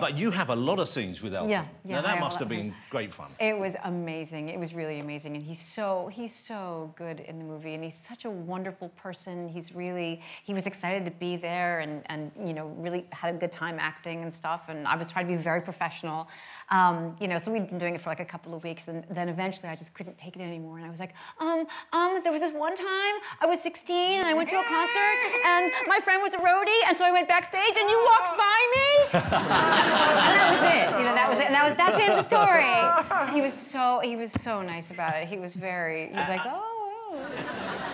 But you have a lot of scenes with Elton. Yeah, yeah, Now that a must have been great fun. It was amazing. It was really amazing, and he's so he's so good in the movie, and he's such a wonderful person. He's really he was excited to be there, and and you know really had a good time acting and stuff. And I was trying to be very professional, um, you know. So we'd been doing it for like a couple of weeks, and then eventually I just couldn't take it anymore, and I was like, um, um, there was this one time I was 16 and I went to a concert, and my friend was a roadie, and so I went backstage, and you walked by me. and that was it. You know, that was it. And that was that's the end of the story. And he was so he was so nice about it. He was very he was like, oh. oh.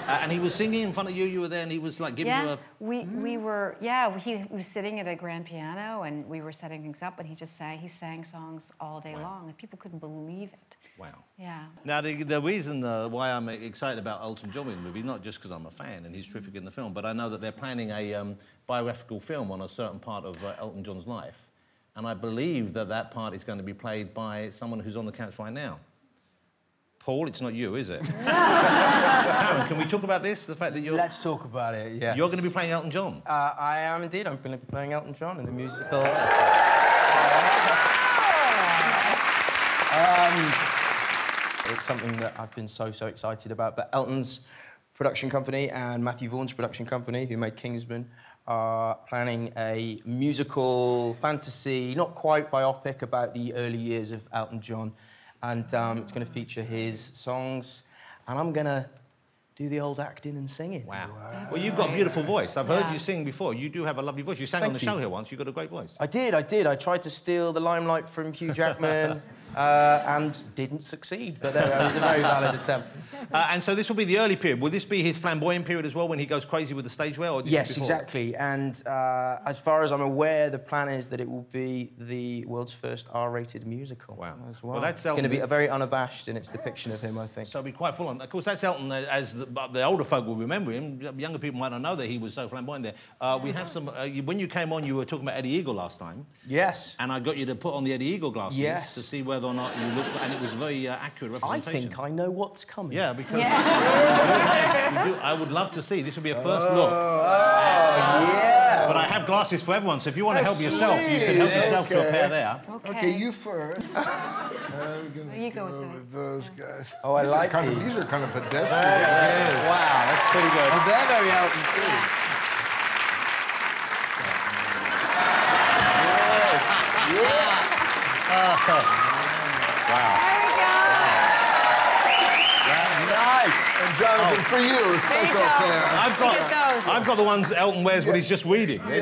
Uh, and he was singing in front of you. You were there, and he was like giving you Yeah, a. we we were yeah he was sitting at a grand piano and we were setting things up and he just sang he sang songs all day long and people couldn't believe it. Wow. Yeah. Now, the, the reason uh, why I'm excited about Elton John in the movie, not just because I'm a fan and he's terrific in the film, but I know that they're planning a um, biographical film on a certain part of uh, Elton John's life. And I believe that that part is going to be played by someone who's on the couch right now. Paul, it's not you, is it? Taron, can we talk about this? The fact that you're, Let's talk about it, yeah. you're going to be playing Elton John. Uh, I am indeed. I'm going to be playing Elton John in the musical. Um, it's something that I've been so, so excited about. But Elton's production company and Matthew Vaughn's production company, who made Kingsman, are planning a musical fantasy, not quite biopic, about the early years of Elton John. And um, it's going to feature his songs. And I'm going to do the old acting and singing. Wow. Well, you've got a beautiful voice. I've heard you sing before. You do have a lovely voice. You sang on the you. show here once. You've got a great voice. I did, I did. I tried to steal the limelight from Hugh Jackman uh, and didn't succeed, but there, it was a very valid attempt. Uh, and so this will be the early period. Will this be his flamboyant period as well, when he goes crazy with the stage wear? Or Yes, exactly. And uh, as far as I'm aware, the plan is that it will be the world's first R-rated musical. Wow. As well. Well, that's it's going to be very unabashed in its depiction of him, I think. So it'll be quite full on. Of course, that's Elton, uh, as the, the older folk will remember him. Younger people might not know that he was so flamboyant there. Uh, we have some. Uh, you, when you came on, you were talking about Eddie Eagle last time, yes. and I got you to put on the Eddie Eagle glasses Yes. to see whether or not you looked, and it was very uh, accurate I think I know what's coming. Yeah, because Yeah. you do, I would love to see. This would be a first look. Yeah. But I have glasses for everyone, so if you want to help yourself, you can help yourself to a pair there. Okay. Okay, you first. Uh, we're You go with with those. those guys. Oh, I These are like kind of, these. these are kind of pedestrian. Wow, that's pretty good. Oh, they're very Elton too. Wow. Nice. And Jonathan, for you, a There you special go. pair. I've got, Look. I've got the ones Elton wears when he's just reading. They're